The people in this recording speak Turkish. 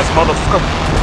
ass motherfucker.